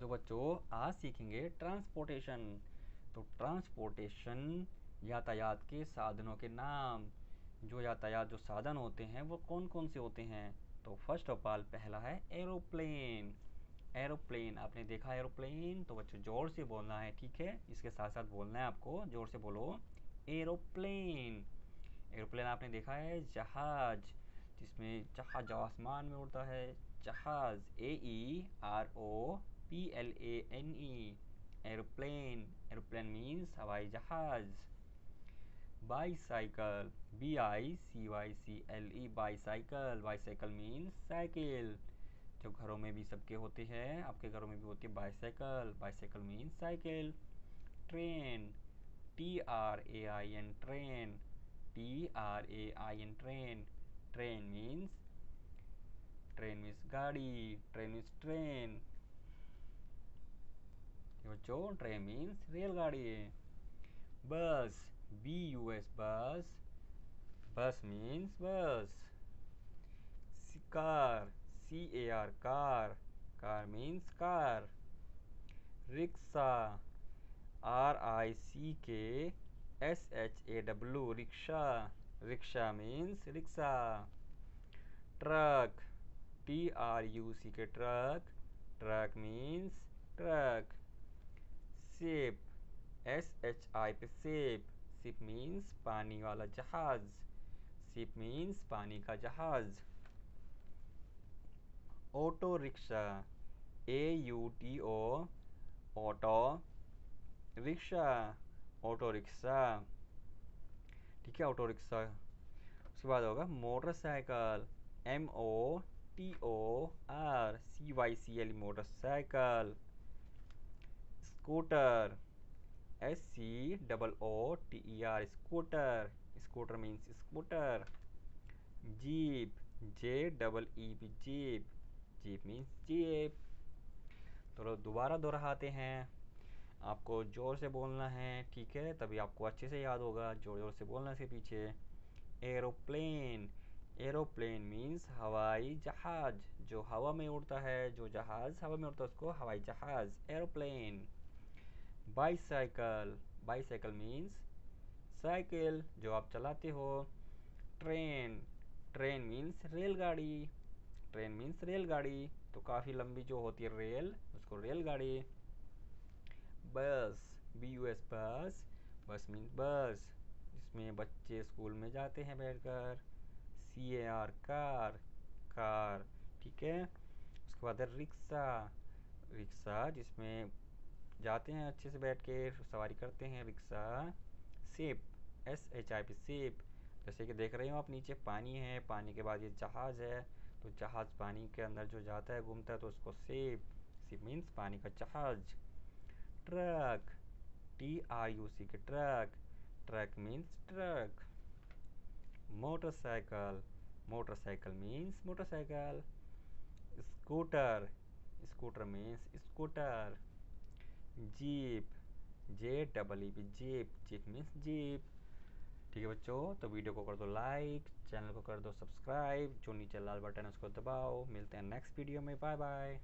तो बच्चों, आज सीखेंगे ट्रांसपोर्टेशन तो ट्रांसपोर्टेशन यातायात के साधनों के नाम। जो यातायात, जो साधन होते हैं, वो कौन कौन से होते हैं? तो फ़र्स्ट ऑफ़ ऑल पहला है एरोप्लेन एरोप्लेन आपने देखा एरोप्लेन तो बच्चों, ज़ोर से बोलना है, ठीक है? इसके साथ साथ बोलना है आपको, ज़ोर से बोलो। एरोप्लेन एरोप्लेन आपने देखा है, जहाज़, जिसमें जहाज़ आसमान में उड़ता है। जहाज़ A E R O P L A N E aeroplane aeroplane means हवाई जहाज़ bicycle B I C Y C L E bicycle bicycle means cycle जो घरों में भी सबके होते हैं, आपके घरों में भी होती है bicycle bicycle means cycle train T R A I N train T R A I N train train means train means गाड़ी. ट्रेन मीन्स ट्रेन बच्चों ट्रेन मीन्स रेलगाड़ी है बस B U S bus bus means bus car C A R car car means car rickshaw R I C K S H A W rickshaw rickshaw means rickshaw truck T R U C K truck truck means truck ship S H I P ship ship means पानी वाला जहाज़। Ship means पानी का जहाज़। Auto rickshaw. A U T O auto rickshaw. Auto rickshaw. ठीक है, auto rickshaw. उसके बाद होगा motorcycle. M O T O R C Y C L motorcycle. Scooter. S C double O T E R scooter. Scooter means scooter. Jeep J double E P jeep jeep means jeep तो दोबारा दोहराते हैं। आपको ज़ोर से बोलना है, ठीक है, तभी आपको अच्छे से याद होगा, ज़ोर ज़ोर से बोलना से पीछे। एरोप्लेन एरोप्लेन मीन्स हवाई जहाज़, जो हवा में उड़ता है, जो जहाज़ हवा में उड़ता है, उसको हवाई जहाज़ aeroplane bicycle bicycle means cycle जो आप चलाते हो। ट्रेन ट्रेन मीन्स रेलगाड़ी। ट्रेन मीन्स रेलगाड़ी। तो काफ़ी लंबी जो होती है रेल, उसको रेलगाड़ी। बस B U S bus bus means बस जिसमें बच्चे स्कूल में जाते हैं बैठकर। C A R car car ठीक है? उसके बाद रिक्शा। रिक्शा जिसमें जाते हैं अच्छे से बैठ के सवारी करते हैं rickshaw. Ship S H I P ship जैसे कि देख रहे हो आप, नीचे पानी है, पानी के बाद ये जहाज़ है। तो जहाज़ पानी के अंदर जो जाता है, घूमता है तो उसको सिप सिप मीन्स पानी का जहाज़। Truck T R U C K truck. Truck means truck. Motorcycle motorcycle means motorcycle. Scooter scooter means scooter. Jeep J double E P, jeep jeep means jeep. ठीक है बच्चों तो वीडियो को कर दो लाइक, चैनल को कर दो सब्सक्राइब, जो नीचे लाल बटन है उसको दबाओ। मिलते हैं नेक्स्ट वीडियो में बाय बाय